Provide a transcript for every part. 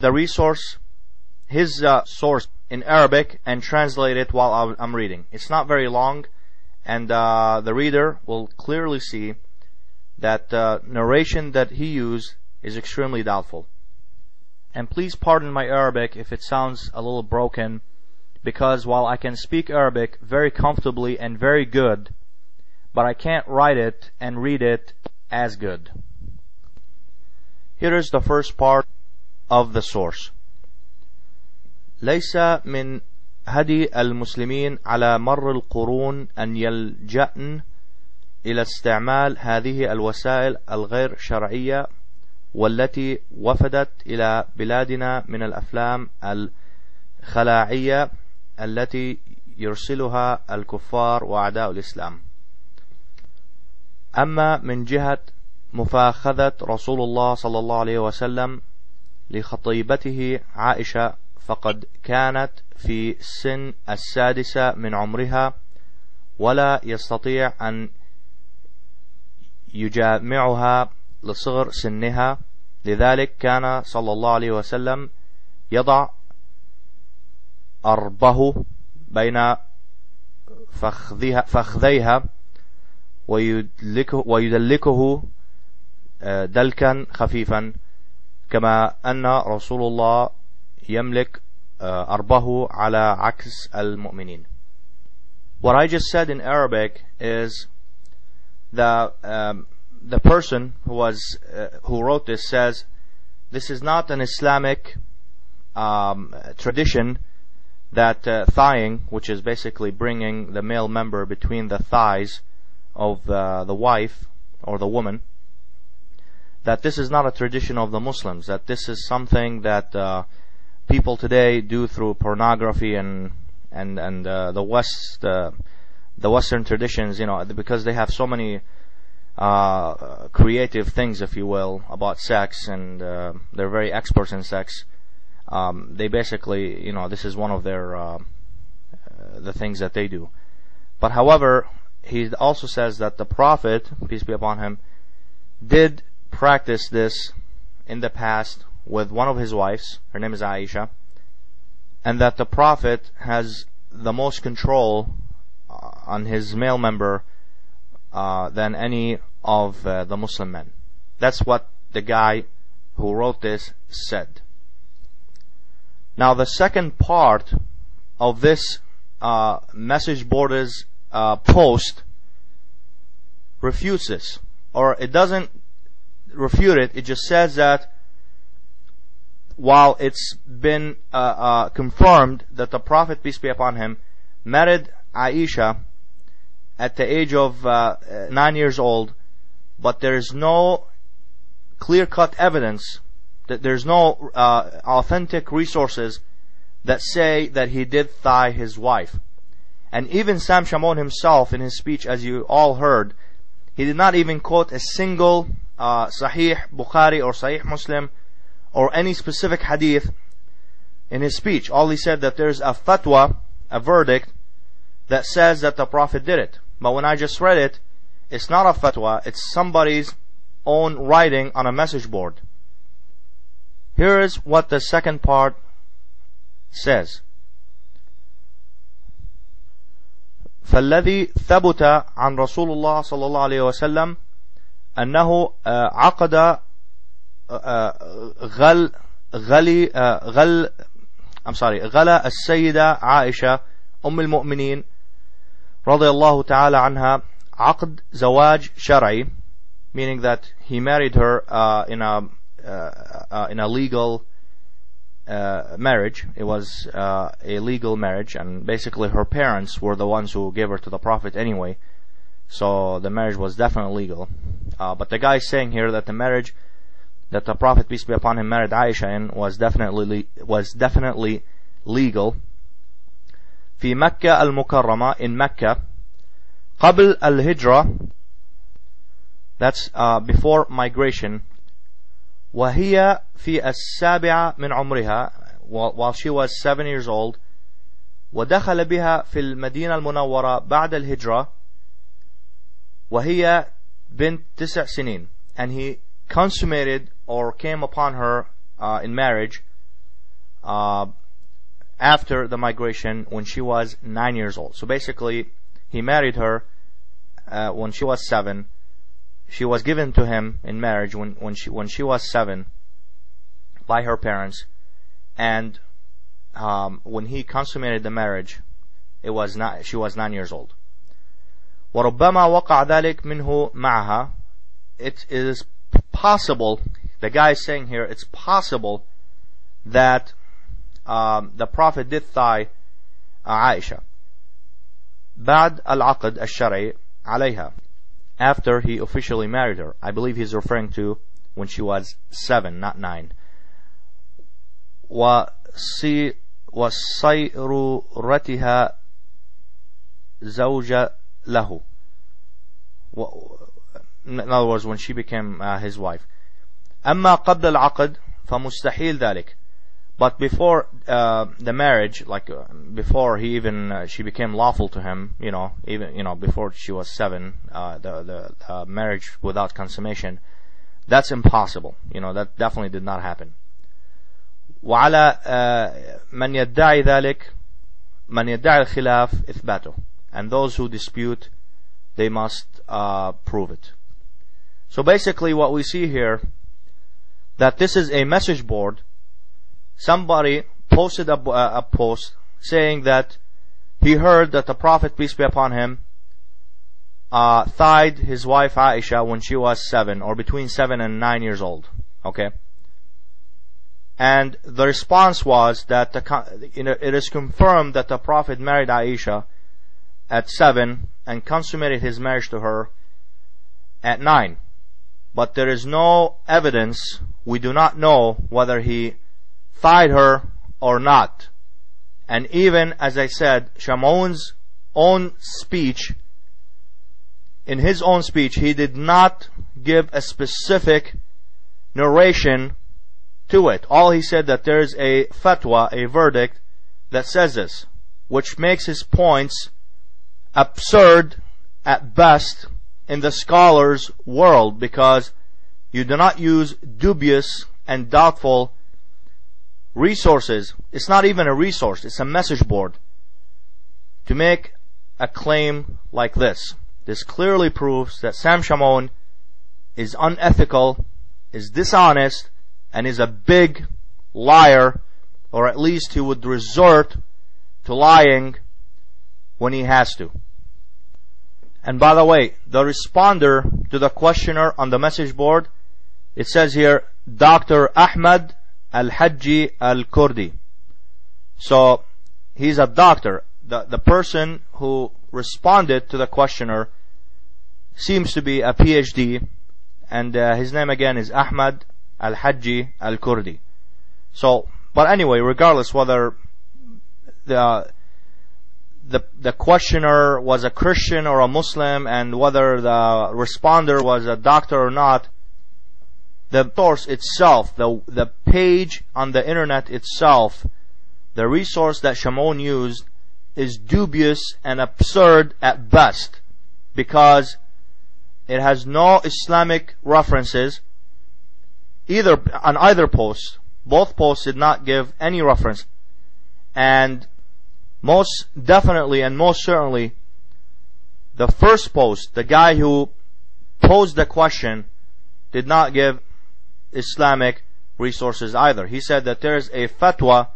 the resource, his uh, source in Arabic and translate it while I'm reading. It's not very long, and uh, the reader will clearly see that uh, narration that he used is extremely doubtful. And please pardon my Arabic if it sounds a little broken, because while I can speak Arabic very comfortably and very good, but I can't write it and read it as good. Here is the first part of the source. ليس من هدي المسلمين على مر القرون أن يلجأن إلى استعمال هذه الوسائل الغير شرعية والتي وفدت إلى بلادنا من الأفلام الخلاعية التي يرسلها الكفار وأعداء الإسلام أما من جهة مفاخذة رسول الله صلى الله عليه وسلم لخطيبته عائشة فقد كانت في سن السادسة من عمرها ولا يستطيع أن يجامعها لصغر سنها. لذلك كان صلى الله عليه وسلم يضع أربه بين فخذها, فخذيها ويدلكه, ويدلكه آه، دلكا خفيفا. كما أن رسول الله يملك آه، أربه على عكس المؤمنين What I just said in Arabic is the um, the person who was uh, who wrote this says this is not an Islamic um, tradition that uh, thighing, which is basically bringing the male member between the thighs of uh, the wife or the woman, that this is not a tradition of the Muslims. That this is something that uh, people today do through pornography and and and uh, the West, uh, the Western traditions. You know, because they have so many uh, creative things, if you will, about sex, and uh, they're very experts in sex. Um, they basically, you know, this is one of their uh, the things that they do. But however, he also says that the Prophet, peace be upon him, did practice this in the past with one of his wives. Her name is Aisha, and that the Prophet has the most control on his male member uh, than any of uh, the Muslim men. That's what the guy who wrote this said. Now the second part of this uh, message boarders uh, post refutes this, or it doesn't refute it. It just says that while it's been uh, uh, confirmed that the Prophet peace be upon him married Aisha at the age of uh, nine years old, but there's no clear-cut evidence that there's no uh, authentic resources that say that he did thigh his wife. And even Sam Shamoun himself in his speech, as you all heard, he did not even quote a single uh, Sahih Bukhari or Sahih Muslim or any specific hadith in his speech. All he said that there's a fatwa, a verdict, that says that the Prophet did it. But when I just read it, it's not a fatwa, it's somebody's own writing on a message board. Here is what the second part says. فالذي ثبت عن رسول الله صلى الله عليه وسلم أنه عقد غل غلي غل I'm sorry غلا السيدة عائشة أم المؤمنين رضي الله تعالى عنها عقد زواج شرعي meaning that he married her uh, in a uh, uh, in a legal uh, marriage. It was uh, a legal marriage, and basically her parents were the ones who gave her to the Prophet anyway. So the marriage was definitely legal. Uh, but the guy is saying here that the marriage that the Prophet peace be upon him married Aisha in was definitely was definitely legal. في مكة المكرمة in Mecca قبل الهجرة that's uh, before migration وهي في السابعة من عمرها while she was seven years old ودخل بها في المدينة المنورة بعد الهجرة وهي بنت تسع سنين and he consummated or came upon her uh, in marriage uh, after the migration when she was nine years old. So basically, he married her uh, when she was seven. She was given to him in marriage when, when she when she was seven by her parents, and um, when he consummated the marriage, it was not she was nine years old. وربما وقع ذلك منه معها. It is possible. The guy is saying here, it's possible that um, the Prophet did thigh Aisha بعد العقد الشرعي عليها after he officially married her. I believe he's referring to when she was seven, not nine. وصي وصيرورتها زوج له. In other words, when she became uh, his wife. أما قبل العقد فمستحيل ذلك. But before uh, the marriage, like uh, before he even uh, she became lawful to him, you know, even you know before she was seven, uh, the the uh, marriage without consummation, that's impossible. You know that definitely did not happen. وعلى من يدعي ذلك من يدعي الخلاف إثباته and those who dispute they must uh, prove it. So basically what we see here that this is a message board somebody posted a, a post saying that he heard that the Prophet, peace be upon him, uh, thied his wife Aisha when she was seven, or between seven and nine years old. Okay? And the response was that the, you know, it is confirmed that the Prophet married Aisha at seven and consummated his marriage to her at nine. But there is no evidence, we do not know whether he fight her or not. And even, as I said, Shamoun's own speech, in his own speech, he did not give a specific narration to it. All he said that there's a fatwa, a verdict, that says this, which makes his points absurd at best in the scholar's world because you do not use dubious and doubtful resources. It's not even a resource, it's a message board to make a claim like this. This clearly proves that Sam Shamoun is unethical, is dishonest, and is a big liar, or at least he would resort to lying when he has to. And by the way, the responder to the questioner on the message board, it says here, Dr. Ahmad Al-Hajji Al-Kurdi. So, he's a doctor. The, the person who responded to the questioner seems to be a PhD, and uh, his name again is Ahmad Al-Hajji Al-Kurdi. So, but anyway, regardless whether the the the questioner was a Christian or a Muslim, and whether the responder was a doctor or not, the source itself, the, the page on the internet itself, the resource that Shamoun used is dubious and absurd at best because it has no Islamic references either on either post. Both posts did not give any reference. And most definitely and most certainly the first post, the guy who posed the question, did not give Islamic resources either. He said that there is a fatwa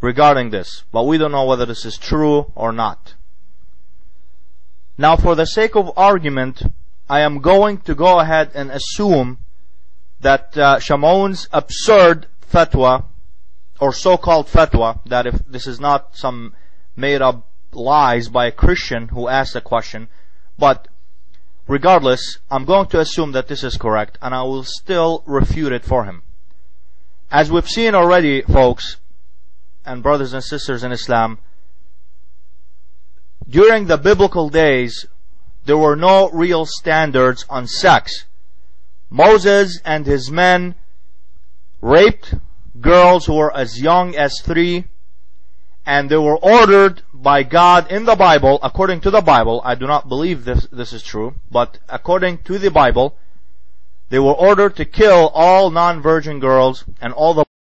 regarding this, but we don't know whether this is true or not. Now, for the sake of argument, I am going to go ahead and assume that uh, absurd fatwa, or so-called fatwa, that if this is not some made-up lies by a Christian who asked the question, but Regardless, I'm going to assume that this is correct and I will still refute it for him. As we've seen already, folks, and brothers and sisters in Islam, during the biblical days, there were no real standards on sex. Moses and his men raped girls who were as young as three, and they were ordered by God in the Bible, according to the Bible, I do not believe this, this is true, but according to the Bible, they were ordered to kill all non-virgin girls and all the